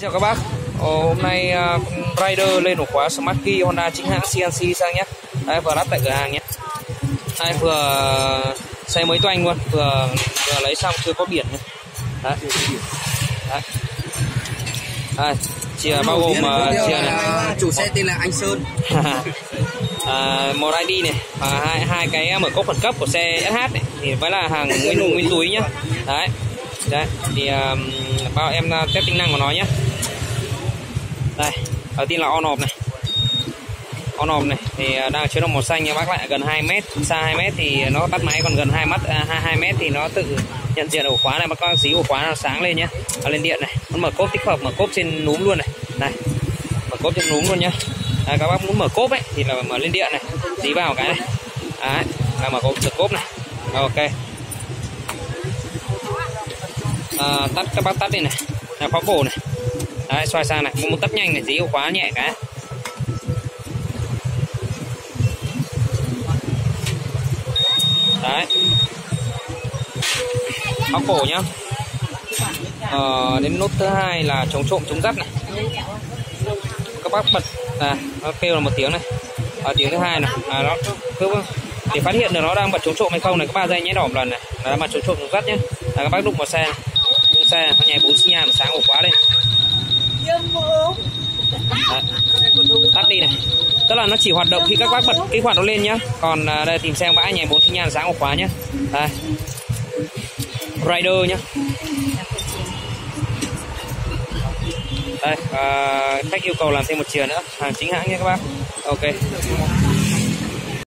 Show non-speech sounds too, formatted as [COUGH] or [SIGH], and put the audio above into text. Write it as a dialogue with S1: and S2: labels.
S1: Chào các bác, Ồ, hôm nay uh, Rider lên ổ khóa Smart Key Honda chính hãng CNC sang nhé. Đây vừa lắp tại cửa hàng nhé. Đây vừa xe mới toanh luôn, vừa vừa lấy xong chưa có biển nhé. Đấy, Đấy. Đây, chìa bao gồm uh, chìa này.
S2: chủ xe tên là anh Sơn. [LAUGHS]
S1: À, một ID này và hai hai cái mở cốc khẩn cấp của xe SH này. Thì vẫn là hàng nguyên nguyên túi nhá. Đấy. Đấy thì um, bao em test tính năng của nó nhé đây đầu tiên là on off này. On off này thì à, đang chế độ màu xanh nha bác lại gần 2 mét xa 2 mét thì nó tắt máy còn gần 2 mắt à, 2, mét thì nó tự nhận diện ổ khóa này bác con xí ổ khóa nó sáng lên nhé nó lên điện này nó mở cốp tích hợp mở cốp trên núm luôn này. Này mở cốp trên núm luôn nhá. À, các bác muốn mở cốp ấy thì là mở lên điện này dí vào cái này. Đấy là mở cốp được cốp này. Ok. À, tắt các bác tắt đi này. Là khóa cổ này đấy xoay sang này. Muốn tắt nhanh này dí khóa nhẹ cái. Đấy. Khóa cổ nhá. Ờ, đến nút thứ hai là chống trộm chống dắt này. Các bác bật à nó kêu là một tiếng này. Ở tiếng thứ hai này. À nó cứ để phát hiện được nó đang bật chống trộm hay không này các ba dây nhé đỏ một lần này. Là bật chống trộm chống dắt nhé. Là các bác đụng vào xe này xe nó nhảy bốn xi nhan sáng ổ khóa lên. Đấy. tắt đi này. Tức là nó chỉ hoạt động khi các bác bật kích hoạt nó lên nhá. Còn à, đây tìm xem bãi nhảy bốn xi nhan sáng ổ khóa nhé đây. Rider nhá. Đây à, khách yêu cầu làm thêm một chìa nữa. Hàng chính hãng nha các bác. Ok